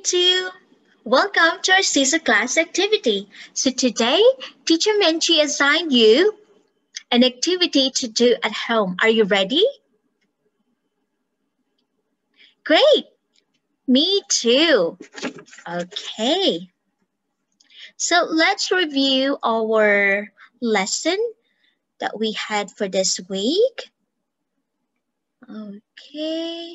K2. Welcome to our Seesaw class activity. So today, teacher Menchi assigned you an activity to do at home. Are you ready? Great. Me too. Okay. So let's review our lesson that we had for this week. Okay.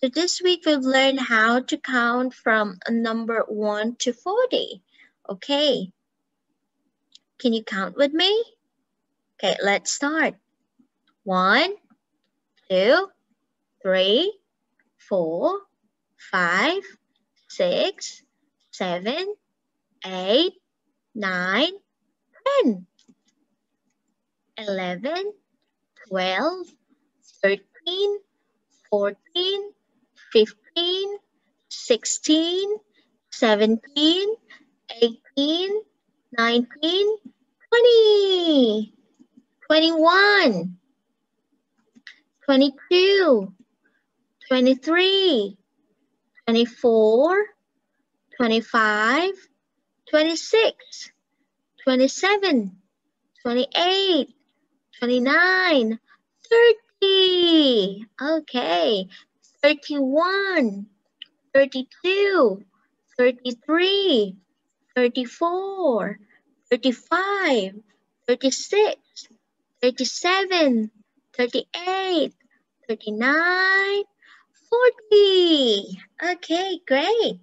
So this week we've learned how to count from a number 1 to 40. Okay. Can you count with me? Okay, let's start. One, two, three, four, five, six, seven, eight, nine, ten, eleven, twelve, thirteen, fourteen, fifteen, sixteen, seventeen, eighteen, nineteen, twenty, twenty-one, twenty-two, twenty-three, twenty-four, twenty-five, twenty-six, twenty-seven, twenty-eight, twenty-nine, thirty. Okay, 31, 32, 33, 34, 35, 36, 37, 38, 39, 40. Okay, great.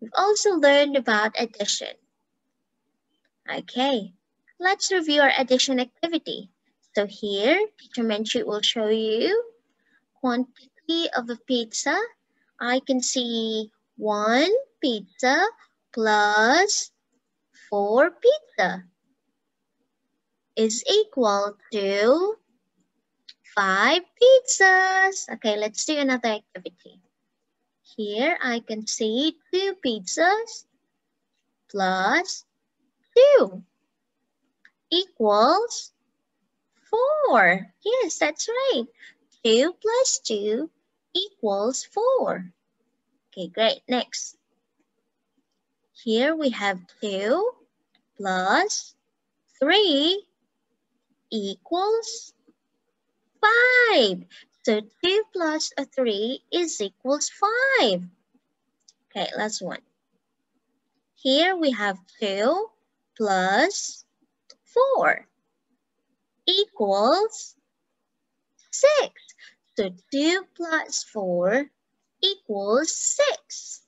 We've also learned about addition. Okay, let's review our addition activity. So here, Teacher Menchit will show you quantity of a pizza, I can see one pizza plus four pizza is equal to five pizzas. Okay, let's do another activity. Here I can see two pizzas plus two equals four. Yes, that's right. 2 plus 2 equals 4. Okay, great. Next. Here we have 2 plus 3 equals 5. So 2 plus a 3 is equals 5. Okay, last one. Here we have 2 plus 4 equals 6. So 2 plus 4 equals 6.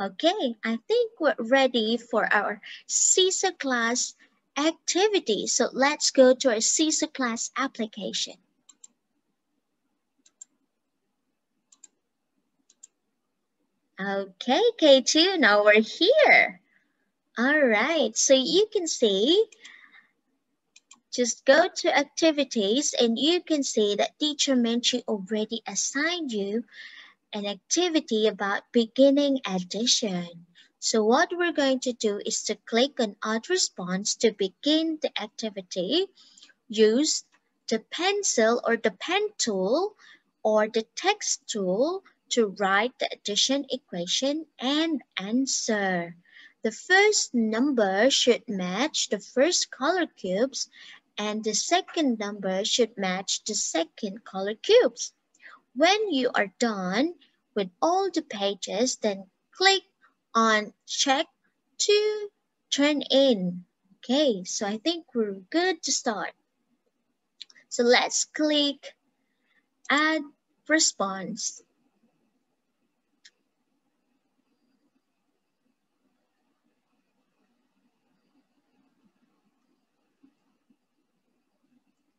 Okay, I think we're ready for our Seesaw class activity. So let's go to our Seesaw class application. Okay, K2, now we're here. All right, so you can see just go to activities and you can see that teacher Menchi already assigned you an activity about beginning addition. So what we're going to do is to click on add response to begin the activity. Use the pencil or the pen tool or the text tool to write the addition equation and answer. The first number should match the first color cubes and the second number should match the second color cubes. When you are done with all the pages, then click on check to turn in. Okay, so I think we're good to start. So let's click add response.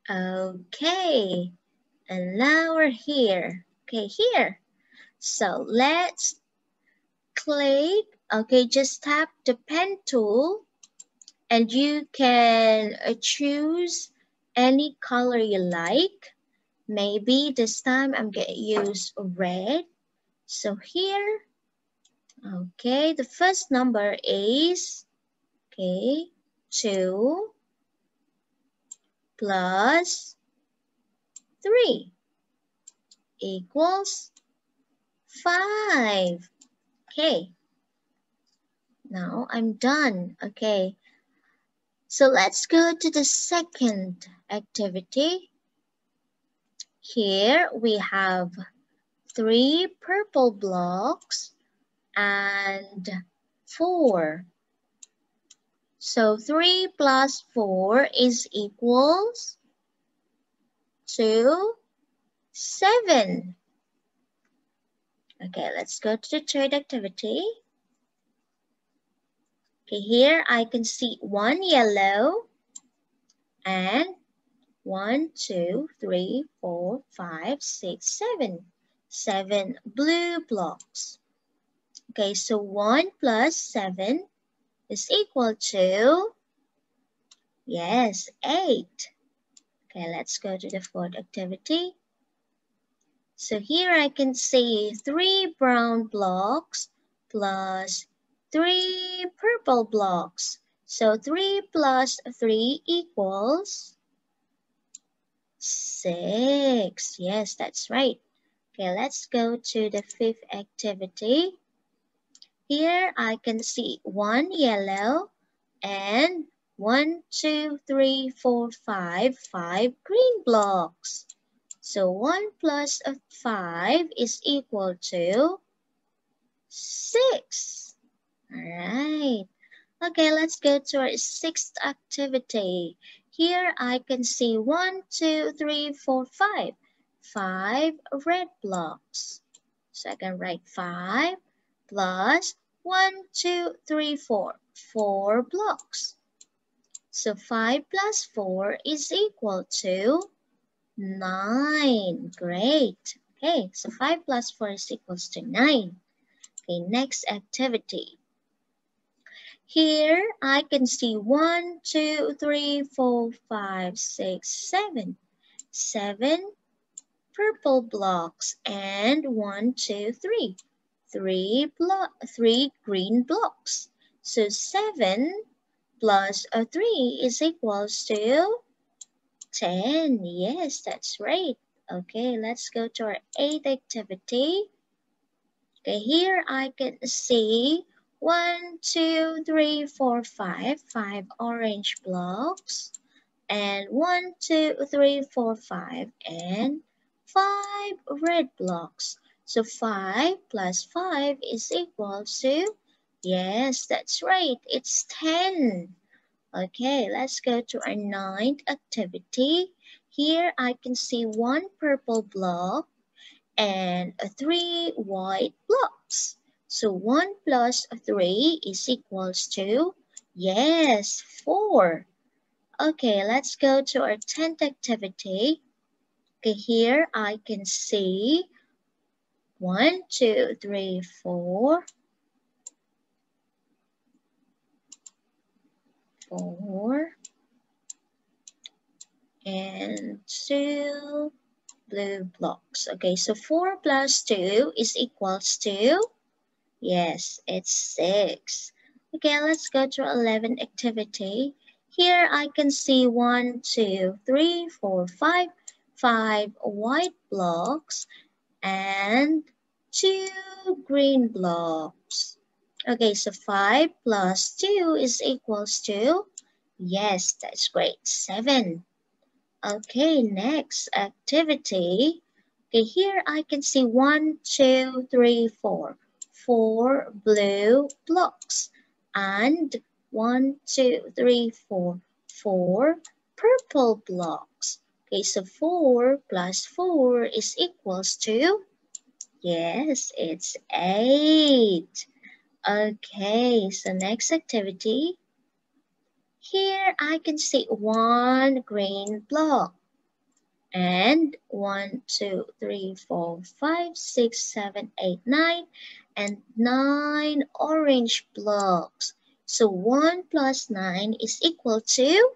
Okay, and now we're here. Okay, here. So let's click. Okay, just tap the pen tool and you can uh, choose any color you like. Maybe this time I'm to use red. So here, okay, the first number is, okay, 2 plus 3 equals 5. Okay. Now I'm done. Okay. So let's go to the second activity. Here we have three purple blocks and four. So 3 plus 4 is equals to 7. Okay, let's go to the third activity. Okay, here I can see one yellow and one, two, three, four, five, six, seven. Seven blue blocks. Okay, so 1 plus 7 is equal to, yes, 8. Okay, let's go to the fourth activity. So here I can see 3 brown blocks plus 3 purple blocks. So 3 plus 3 equals 6. Yes, that's right. Okay, let's go to the fifth activity. Here I can see one yellow and one, two, three, four, five, five green blocks. So 1 plus 5 is equal to 6. Alright. Okay, let's go to our sixth activity. Here I can see one, two, three, four, five five red blocks. So I can write 5 plus 1, 2, 3, 4. 4 blocks. So 5 plus 4 is equal to 9. Great. Okay, so 5 plus 4 is equals to 9. Okay, next activity. Here I can see 1, 2, 3, 4, 5, 6, 7. 7 purple blocks and one, two, three. Three, three green blocks. So 7 plus a 3 is equals to 10. Yes, that's right. Okay, let's go to our eighth activity. Okay, here I can see one, two, three, four, five, five orange blocks, and one, two, three, four, five, and 5 red blocks. So 5 plus 5 is equal to, yes, that's right, it's 10. Okay, let's go to our ninth activity. Here I can see one purple block and three white blocks. So 1 plus 3 is equals to, yes, 4. Okay, let's go to our 10th activity. Okay, here I can see one, two, three, four, four, and two blue blocks. Okay, so 4 plus 2 is equals to, yes, it's 6. Okay, let's go to 11 activity. Here I can see one, two, three, four, five five white blocks and two green blocks. Okay, so 5 plus 2 is equals to, yes, that's great, 7. Okay, next activity. Okay, here I can see one, two, three, four, four blue blocks and one, two, three, four, four purple blocks. Okay, so 4 plus 4 is equals to, yes, it's 8. Okay, so next activity. Here I can see one green block and one, two, three, four, five, six, seven, eight, nine, and 9 orange blocks. So 1 plus 9 is equal to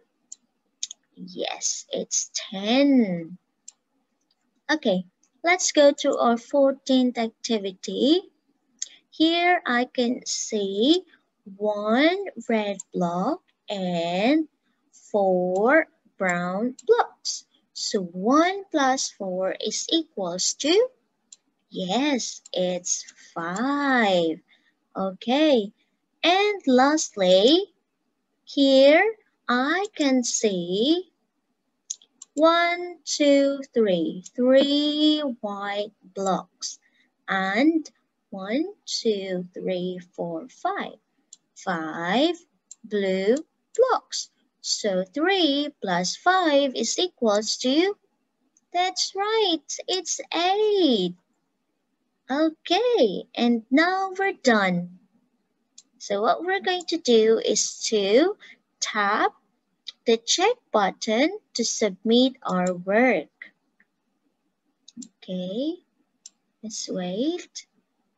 Yes, it's 10. Okay, let's go to our 14th activity. Here I can see one red block and four brown blocks. So 1 plus 4 is equals to, Yes, it's 5. Okay. And lastly, here I can see one, two, three, three white blocks. And one, two, three, four, five, five blue blocks. So 3 plus 5 is equals to, that's right, it's 8. Okay, and now we're done. So what we're going to do is to tap the check button to submit our work. Okay, let's wait.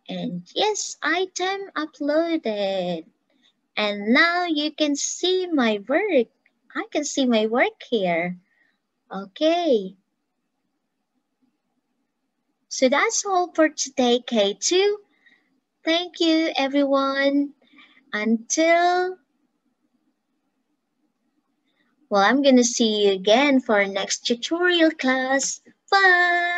And yes, item uploaded. And now you can see my work. I can see my work here. Okay. So that's all for today, K2. Thank you, everyone. Until, well, I'm going to see you again for our next tutorial class. Bye!